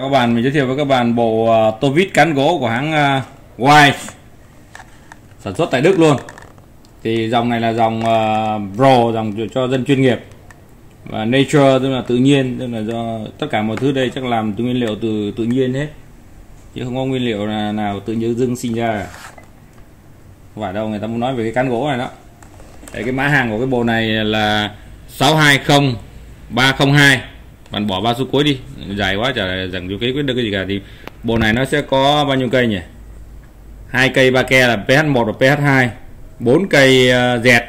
các bạn mình giới thiệu với các bạn bộ uh, tô vít cán gỗ của hãng ờ, uh, White sản xuất tại Đức luôn. Thì dòng này là dòng ờ, uh, Pro dòng cho dân chuyên nghiệp. Và nature tức là tự nhiên tức là do tất cả mọi thứ đây chắc làm từ nguyên liệu từ tự nhiên hết. Chứ không có nguyên liệu là nào tự nhiên dưng sinh ra. Không phải đâu người ta muốn nói về cái cán gỗ này đó. Đấy, cái mã hàng của cái bộ này là 620302 bạn bỏ ba số cuối đi. Dài quá chả rằng vô cái quyết được cái gì cả. Thì bộ này nó sẽ có bao nhiêu cây nhỉ? Hai cây ba ke là pH1 và pH2 bốn cây ờ, dẹt.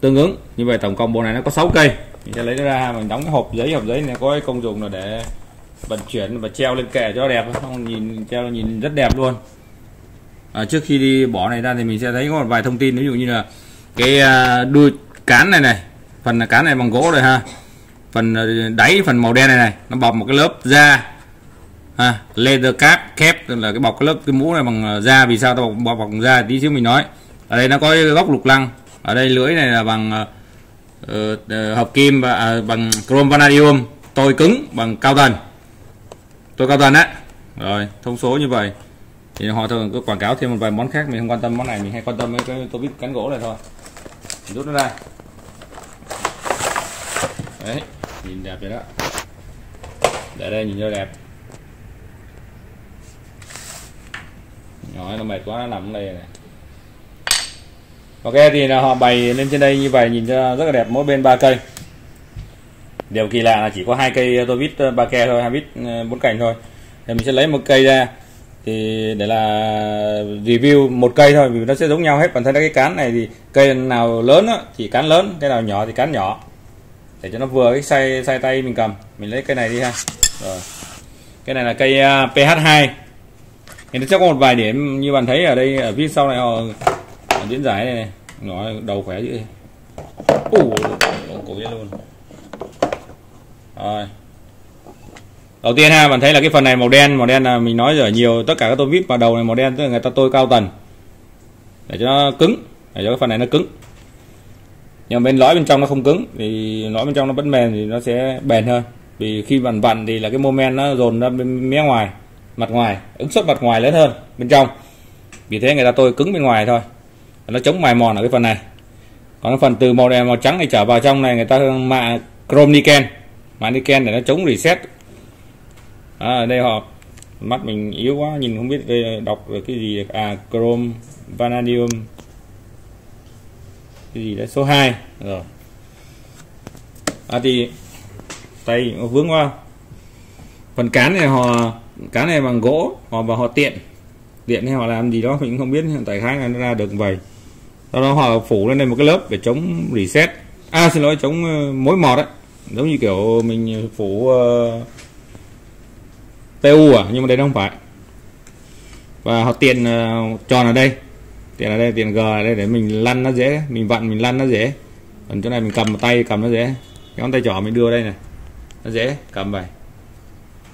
Tương ứng. Như vậy tổng cộng bộ này nó có 6 cây. Mình sẽ lấy nó ra mình đóng cái hộp giấy hộp giấy này có cái công dụng là để vận chuyển và treo lên kệ cho đẹp. Không nhìn treo nhìn rất đẹp luôn. À, trước khi đi bỏ này ra thì mình sẽ thấy có một vài thông tin. Ví dụ như là cái ờ, đuôi cán này này. Phần là cán này bằng gỗ rồi ha phần ờ, đáy phần màu đen này này nó bọc một cái lớp da à, leather cap kép là cái bọc cái lớp cái mũ này bằng ờ, da. Vì sao tao bọc, bọc bằng da tí xíu mình nói. Ở đây nó có cái góc lục lăng ở đây lưỡi này là bằng uh, uh, hợp kim và uh, bằng chrome vanadium tôi cứng bằng cao tần. Tôi cao tần á. Rồi thông số như vậy. Thì họ thường có quảng cáo thêm một vài món khác mình không quan tâm món này mình hay quan tâm với cái tô biết cán gỗ này thôi. Rút nó ra đấy, nhìn đẹp vậy đó. Để đây, nhìn cho đẹp. Nói nó mệt quá, nó nằm đây này. Ok, thì là họ bày lên trên đây như vậy, nhìn cho rất là đẹp, mỗi bên ba cây. Điều kỳ lạ là chỉ có hai cây tôi vít, ba ke thôi, hai vít ờ, bốn cành thôi. Thì mình sẽ lấy một cây ra, thì để là review một cây thôi, vì nó sẽ giống nhau hết. Bản thân cái cán này thì cây nào lớn thì cán lớn, cái nào nhỏ thì cán nhỏ để cho nó vừa cái xoay xoay tay mình cầm. Mình lấy cây này đi ha. Rồi. Cái này là cây uh, PH2 thì nó chắc có một vài điểm như bạn thấy ở đây ở phía sau này họ, diễn giải này, này. nó đầu khỏe dữ. Ủ cổ luôn. Rồi. Đầu tiên ha bạn thấy là cái phần này màu đen màu đen là mình nói rồi nhiều tất cả các tô vip vào đầu này màu đen tức là người ta tôi cao tần. Để cho nó cứng. Để cho cái phần này nó cứng nhưng bên lõi bên trong nó không cứng thì lõi bên trong nó vẫn mềm thì nó sẽ bền hơn. Vì khi vặn vặn thì là cái moment nó dồn ra bên mé ngoài mặt ngoài ứng suất mặt ngoài lớn hơn bên trong. Vì thế người ta tôi cứng bên ngoài thôi nó chống mài mòn ở cái phần này. Còn cái phần từ màu đen màu trắng này trở vào trong này người ta mạ chrome niken mạ niken để nó chống reset. À, ở đây họ mắt mình yếu quá nhìn không biết đọc được cái gì à chrome vanadium cái gì đấy? Số 2 rồi. À thì tay vướng qua. Phần cán này họ cán này bằng gỗ họ và họ tiện. Tiện hay họ làm gì đó mình không biết tại khác là nó ra được vậy. Sau đó họ phủ lên đây một cái lớp để chống reset. À xin lỗi chống ờ, mối mọt đấy giống như kiểu mình phủ ờ, uh, tu à nhưng mà đây nó không phải. Và họ tiện uh, tròn ở đây tiền ở đây tiền g ở đây để mình lăn nó dễ mình vặn mình lăn nó dễ. Còn chỗ này mình cầm tay cầm nó dễ. Cái ngón tay trỏ mình đưa đây này nó dễ cầm vậy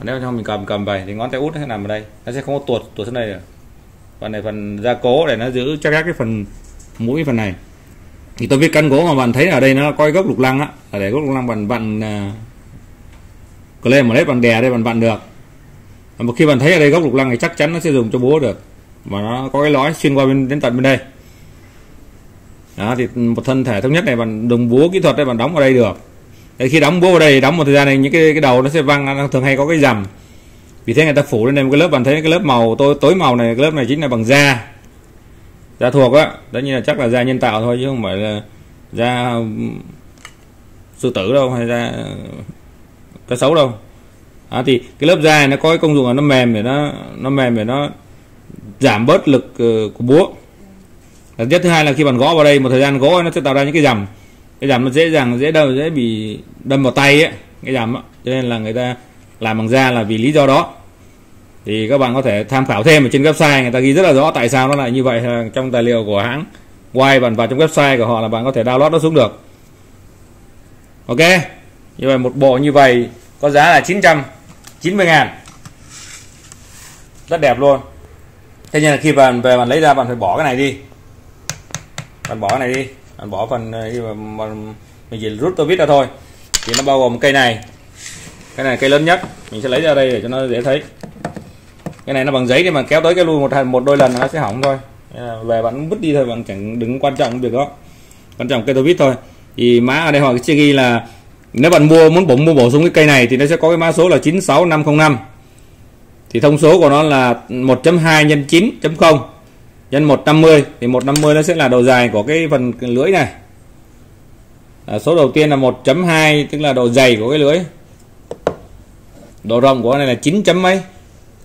nếu không mình cầm cầm vậy thì ngón tay út nó sẽ nằm ở đây. Nó sẽ không có tuột tuột xuống đây được. Phần này phần gia cố để nó giữ chắc các cái phần mũi phần này. Thì tôi viết căn gỗ mà bạn thấy ở đây nó coi gốc lục lăng á. Ở để gốc lục lăng bạn vặn uh, lên một lấy bạn đè đây bạn vặn được. Một khi bạn thấy ở đây gốc lục lăng thì chắc chắn nó sẽ dùng cho búa được mà nó có cái lõi xuyên qua bên đến tận bên đây. Đó thì một thân thể thống nhất này bằng đồng búa kỹ thuật đây bạn đóng vào đây được. Đấy, khi đóng búa vào đây đóng một thời gian này những cái cái đầu nó sẽ văng nó thường hay có cái rằm. Vì thế người ta phủ lên đây một cái lớp bạn thấy cái lớp màu tối tối màu này cái lớp này chính là bằng da. Da thuộc á. Tất nhiên là chắc là da nhân tạo thôi chứ không phải là da sư tử đâu hay da cá sấu đâu. À, thì cái lớp da này nó có cái công dụng là nó mềm để nó nó mềm để nó giảm bớt lực ờ, của búa. Và thứ hai là khi bạn gõ vào đây một thời gian gõ nó sẽ tạo ra những cái dầm, cái dầm nó dễ dàng dễ đâu dễ bị đâm vào tay ấy cái dầm. cho nên là người ta làm bằng da là vì lý do đó. Thì các bạn có thể tham khảo thêm ở trên website người ta ghi rất là rõ tại sao nó lại như vậy trong tài liệu của hãng quay bạn vào trong website của họ là bạn có thể download nó xuống được. Ok như vậy một bộ như vậy có giá là 990 ngàn. Rất đẹp luôn thế nên là khi bạn về bạn lấy ra, bạn phải bỏ cái này đi. Bạn bỏ cái này đi. Bạn bỏ phần ờ, khi mà mình chỉ rút tôi vít ra thôi. Thì nó bao gồm cây này. Cái này cây lớn nhất. Mình sẽ lấy ra đây để cho nó dễ thấy. Cái này nó bằng giấy thì mà kéo tới cái lui một một đôi lần nó sẽ hỏng thôi. Về bạn vứt đi thôi, bạn chẳng đừng quan trọng việc đó. Quan trọng cây tôi vít thôi. Thì mã ở đây họ sẽ ghi là nếu bạn mua, muốn bổ, mua bổ sung cái cây này thì nó sẽ có cái mã số là 96505 thì thông số của nó là 1.2 nhân 9.0 nhân 150 thì 150 nó sẽ là độ dài của cái phần lưỡi này. À, số đầu tiên là 1.2 tức là độ dày của cái lưỡi. Độ rộng của này là 9 chấm mấy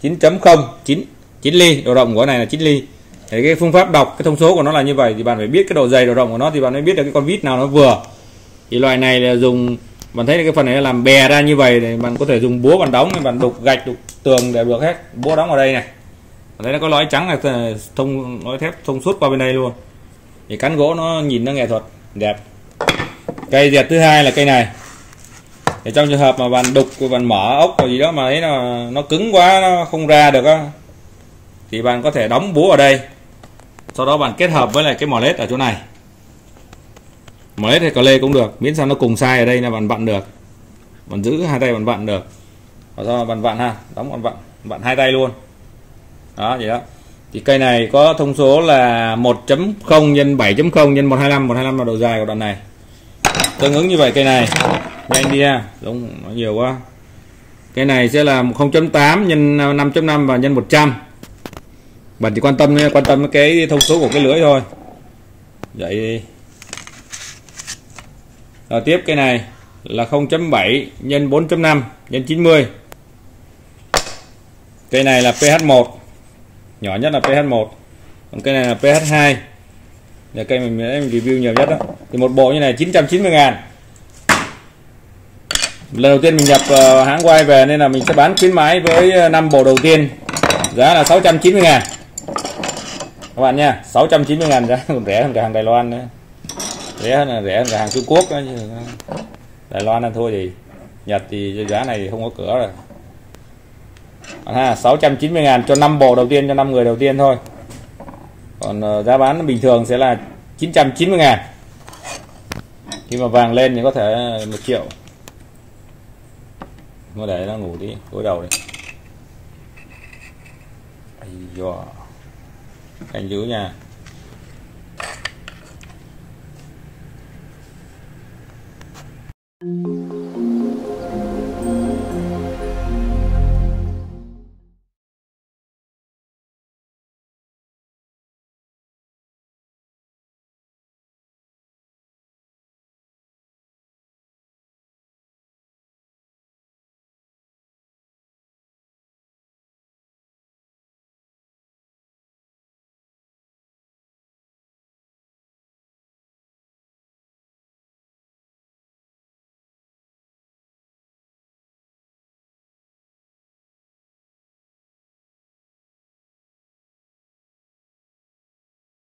9.0 9 9 ly. Độ rộng của này là 9 ly. Thì cái phương pháp đọc cái thông số của nó là như vậy thì bạn phải biết cái độ dày độ rộng của nó thì bạn mới biết được cái con vít nào nó vừa. Thì loại này là dùng bạn thấy cái phần này làm bè ra như vậy thì bạn có thể dùng búa bạn đóng bạn đục gạch đục tường đều được hết. Bố đóng ở đây này. Ở thấy nó có lõi trắng là thông lõi thép thông suốt qua bên đây luôn. Thì cán gỗ nó nhìn nó nghệ thuật, đẹp. Cây dẹt thứ hai là cây này. Thì trong trường hợp mà bạn đục bạn mở ốc hoặc gì đó mà thấy nó nó cứng quá, nó không ra được á, thì bạn có thể đóng búa ở đây. Sau đó bạn kết hợp với lại cái mỏ lết ở chỗ này. Mỏ lết hay cờ lê cũng được, miễn sao nó cùng sai ở đây là bạn vặn được. Bạn giữ hai tay bạn vặn được và sau bạn vặn ha, đóng bạn vặn vặn hai tay luôn. Đó, vậy đó. Thì cây này có thông số là 1.0 x 7.0 x 125 125 là độ dài của đoạn này. Tương ứng như vậy cây này. Nhanh đi ha, đúng, nó nhiều quá. Cái này sẽ là 0.8 nhân 5.5 và nhân 100 bạn chỉ quan tâm quan tâm cái thông số của cái lưỡi thôi. Vậy rồi tiếp cái này là 0.7 nhân 4.5 nhân 90 cây này là pH1 nhỏ nhất là pH1 còn cây này là pH2 là cây mình, mình review nhiều nhất đó. Thì một bộ như này 990 ngàn. Lần đầu tiên mình nhập uh, hãng quay về nên là mình sẽ bán khuyến mãi với ờ, 5 bộ đầu tiên. Giá là 690 ngàn. Các bạn nha 690 ngàn giá. Còn rẻ hơn cả hàng Đài Loan nữa. Rẻ hơn là rẻ hơn cả hàng Trung Quốc đó. Đài Loan ăn thôi gì? Nhật thì giá này thì không có cửa rồi. À, ha 690 ngàn cho 5 bộ đầu tiên cho 5 người đầu tiên thôi. Còn uh, giá bán bình thường sẽ là 990 ngàn. Khi mà vàng lên thì có thể ờ, một triệu. Mà để nó ngủ đi gối đầu đi. Anh da. giữ nha.